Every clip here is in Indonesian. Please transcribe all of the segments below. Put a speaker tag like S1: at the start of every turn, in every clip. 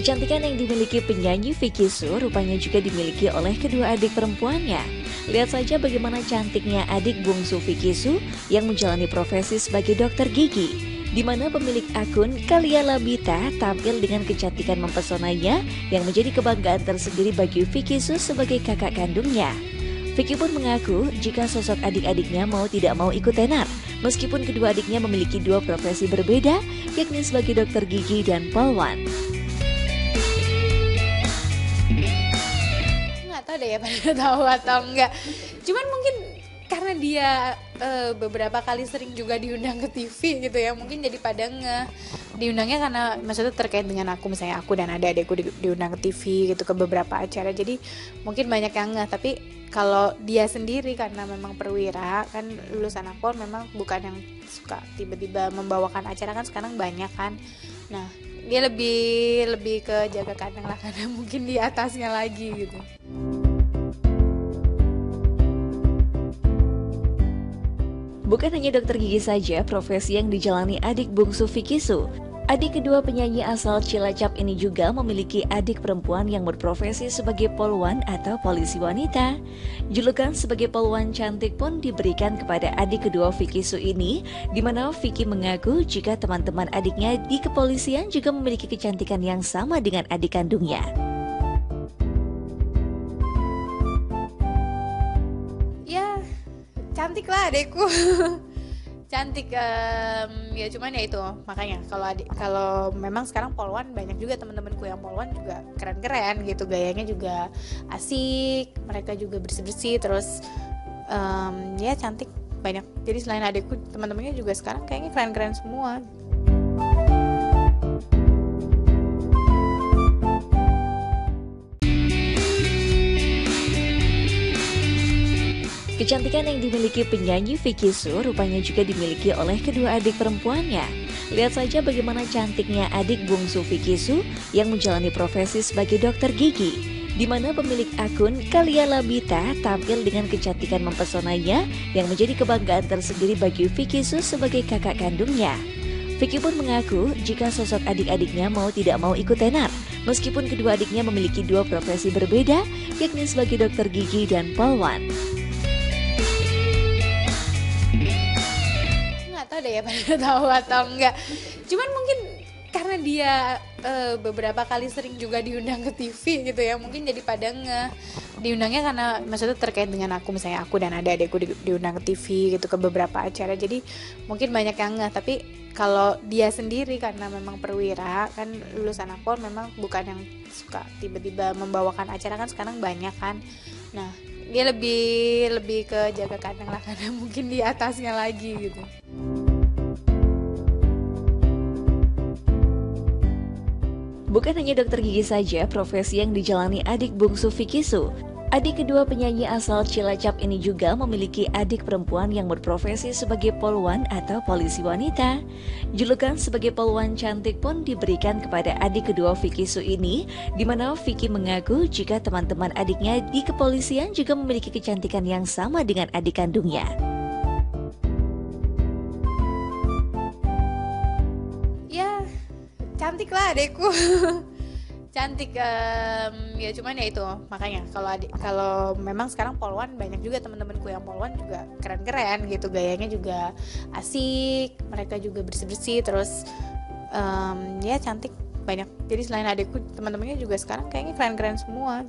S1: Kecantikan yang dimiliki penyanyi Vicky Su rupanya juga dimiliki oleh kedua adik perempuannya. Lihat saja bagaimana cantiknya adik bungsu Vicky Su yang menjalani profesi sebagai dokter gigi, di mana pemilik akun Kalia Labita tampil dengan kecantikan mempesonanya yang menjadi kebanggaan tersendiri bagi Vicky Su sebagai kakak kandungnya. Vicky pun mengaku jika sosok adik-adiknya mau tidak mau ikut tenar, meskipun kedua adiknya memiliki dua profesi berbeda, yakni sebagai dokter gigi dan polwan.
S2: Nggak tahu deh ya pada tahu atau enggak. Cuman mungkin karena dia uh, beberapa kali sering juga diundang ke TV gitu ya mungkin jadi pada nge diundangnya karena maksudnya terkait dengan aku misalnya aku dan adik-adikku di, diundang ke TV gitu ke beberapa acara. Jadi mungkin banyak yang nge tapi kalau dia sendiri karena memang perwira kan lulusan aku memang bukan yang suka tiba-tiba membawakan acara kan sekarang banyak kan. Nah dia lebih lebih ke jaga kandang lah karena mungkin di atasnya lagi gitu.
S1: Bukan hanya dokter gigi saja profesi yang dijalani adik bungsu Vicky Su. Adik kedua penyanyi asal Cilacap ini juga memiliki adik perempuan yang berprofesi sebagai polwan atau polisi wanita. Julukan sebagai polwan cantik pun diberikan kepada adik kedua Vicky Su ini, di mana Vicky mengaku jika teman-teman adiknya di kepolisian juga memiliki kecantikan yang sama dengan adik kandungnya.
S2: cantik lah adekku. Cantik um, ya cuman ya itu makanya kalau adik kalau memang sekarang polwan banyak juga teman-temanku yang polwan juga keren-keren gitu gayanya juga asik mereka juga bersih-bersih terus um, ya cantik banyak. Jadi selain adekku teman-temannya juga sekarang kayaknya keren-keren semua
S1: Kecantikan yang dimiliki penyanyi Vicky Su rupanya juga dimiliki oleh kedua adik perempuannya. Lihat saja bagaimana cantiknya adik bungsu Vicky Su yang menjalani profesi sebagai dokter gigi, di mana pemilik akun Kalia Labita tampil dengan kecantikan mempesonanya yang menjadi kebanggaan tersendiri bagi Vicky Su sebagai kakak kandungnya. Vicky pun mengaku jika sosok adik-adiknya mau tidak mau ikut tenar, meskipun kedua adiknya memiliki dua profesi berbeda, yakni sebagai dokter gigi dan polwan.
S2: Tahu deh ya pada tahu atau enggak. Cuman mungkin karena dia uh, beberapa kali sering juga diundang ke TV gitu ya mungkin jadi pada nge diundangnya karena maksudnya terkait dengan aku misalnya aku dan adik-adikku di, diundang ke TV gitu ke beberapa acara. Jadi mungkin banyak yang nge tapi kalau dia sendiri karena memang perwira kan lulusan aku memang bukan yang suka tiba-tiba membawakan acara kan sekarang banyak kan. Nah dia lebih lebih ke jaga kandang lah karena mungkin di atasnya lagi gitu.
S1: Bukan hanya dokter gigi saja profesi yang dijalani adik bungsu Vicky Su. Adik kedua penyanyi asal Cilacap ini juga memiliki adik perempuan yang berprofesi sebagai polwan atau polisi wanita. Julukan sebagai polwan cantik pun diberikan kepada adik kedua Vicky Su ini, di mana Vicky mengaku jika teman-teman adiknya di kepolisian juga memiliki kecantikan yang sama dengan adik kandungnya.
S2: cantik lah adekku. Cantik um, ya cuman ya itu makanya kalau adik kalau memang sekarang polwan banyak juga teman-temanku yang polwan juga keren-keren gitu gayanya juga asik mereka juga bersih-bersih terus um, ya cantik banyak. Jadi selain adekku teman-temannya juga sekarang kayaknya keren-keren semua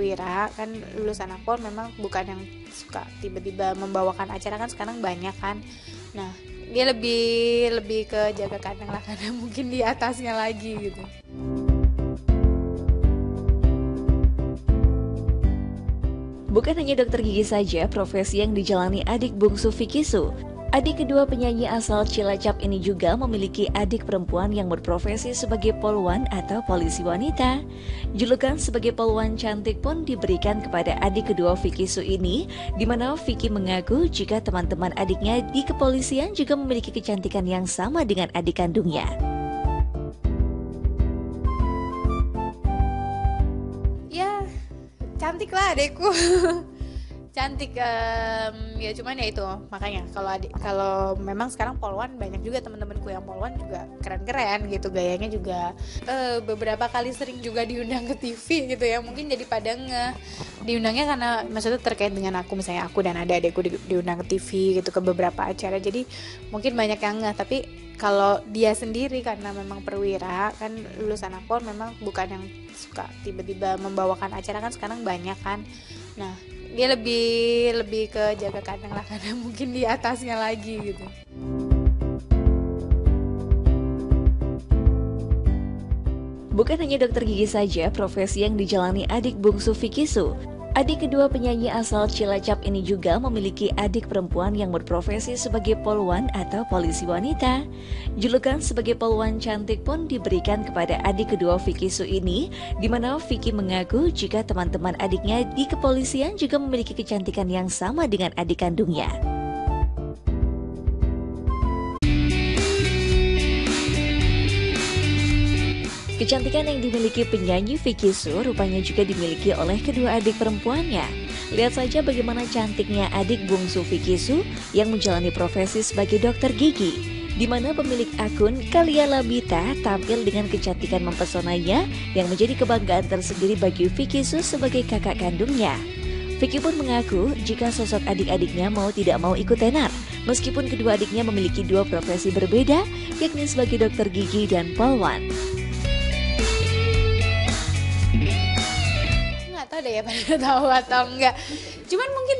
S2: Wira kan lulusan akpol memang bukan yang suka tiba-tiba membawakan acara kan sekarang banyak kan nah dia lebih lebih ke jaga kandang lah karena mungkin di atasnya lagi gitu
S1: Bukan hanya dokter gigi saja profesi yang dijalani adik bungsu Fikisu. Adik kedua penyanyi asal Cilacap ini juga memiliki adik perempuan yang berprofesi sebagai poluan atau polisi wanita. Julukan sebagai poluan cantik pun diberikan kepada adik kedua Vicky Su ini, di mana Vicky mengaku jika teman-teman adiknya di kepolisian juga memiliki kecantikan yang sama dengan adik kandungnya.
S2: ya cantik lah cantik um, ya cuman ya itu makanya kalau kalau memang sekarang polwan banyak juga teman-temanku yang polwan juga keren-keren gitu gayanya juga uh, beberapa kali sering juga diundang ke TV gitu ya mungkin jadi pada nge diundangnya karena maksudnya terkait dengan aku misalnya aku dan ada adekku di, diundang ke TV gitu ke beberapa acara jadi mungkin banyak yang nge tapi kalau dia sendiri karena memang perwira kan lulusan akpol memang bukan yang suka tiba-tiba membawakan acara kan sekarang banyak kan. Nah dia lebih lebih ke jaga kandang lah karena mungkin di atasnya lagi gitu
S1: Bukan hanya dokter gigi saja profesi yang dijalani adik bungsu Fikisu. Adik kedua penyanyi asal Cilacap ini juga memiliki adik perempuan yang berprofesi sebagai poluan atau polisi wanita. Julukan sebagai poluan cantik pun diberikan kepada adik kedua Vicky Su ini, di mana Vicky mengaku jika teman-teman adiknya di kepolisian juga memiliki kecantikan yang sama dengan adik kandungnya. Kecantikan yang dimiliki penyanyi Vicky Su rupanya juga dimiliki oleh kedua adik perempuannya. Lihat saja bagaimana cantiknya adik bungsu Vicky Su yang menjalani profesi sebagai dokter gigi, di mana pemilik akun Kalia Labita tampil dengan kecantikan mempesonanya yang menjadi kebanggaan tersendiri bagi Vicky Su sebagai kakak kandungnya. Vicky pun mengaku jika sosok adik-adiknya mau tidak mau ikut tenar, meskipun kedua adiknya memiliki dua profesi berbeda, yakni sebagai dokter gigi dan polwan.
S2: Deh ya pada tahu atau enggak cuman mungkin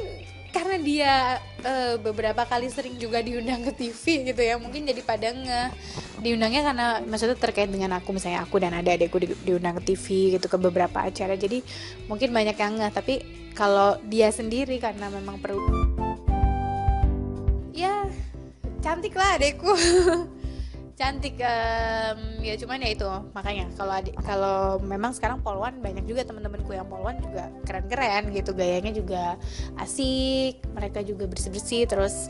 S2: karena dia uh, beberapa kali sering juga diundang ke TV gitu ya mungkin jadi pada nge diundangnya karena maksudnya terkait dengan aku misalnya aku dan ada adekku di, diundang ke TV gitu ke beberapa acara. Jadi mungkin banyak yang nge tapi kalau dia sendiri karena memang perlu. Ya cantik lah adekku cantik um, ya cuman ya itu makanya. Kalau kalau memang sekarang polwan banyak juga teman-temanku yang polwan juga keren-keren gitu. Gayanya juga asik mereka juga bersih-bersih terus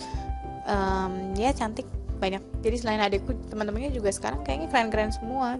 S2: um, ya cantik banyak. Jadi selain adikku teman-temannya juga sekarang kayaknya keren-keren semua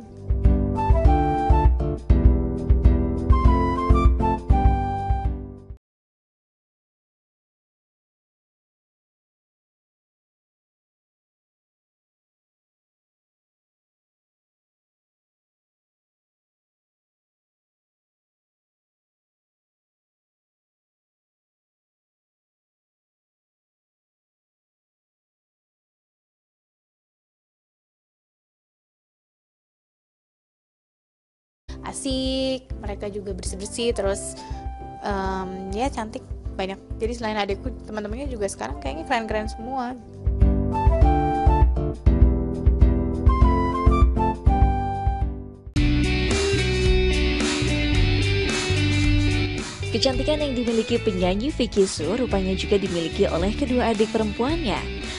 S2: asik mereka juga bersih bersih terus um, ya cantik banyak. Jadi selain adikku teman-temannya juga sekarang kayaknya keren-keren semua.
S1: Kecantikan yang dimiliki penyanyi Vicky Su rupanya juga dimiliki oleh kedua adik perempuannya.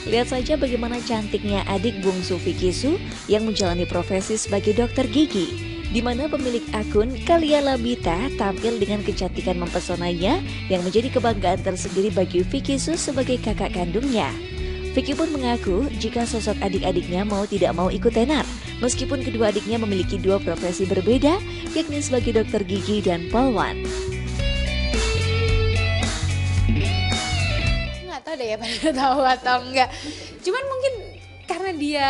S1: Lihat saja bagaimana cantiknya adik bungsu Vicky Su yang menjalani profesi sebagai dokter gigi di mana pemilik akun Kalia Labita tampil dengan kecantikan mempesonanya yang menjadi kebanggaan tersendiri bagi Vicky Su sebagai kakak kandungnya. Vicky pun mengaku jika sosok adik-adiknya mau tidak mau ikut tenar, meskipun kedua adiknya memiliki dua profesi berbeda, yakni sebagai dokter gigi dan polwan.
S2: Nggak tahu deh ya pada tahu atau enggak. Cuman mungkin karena dia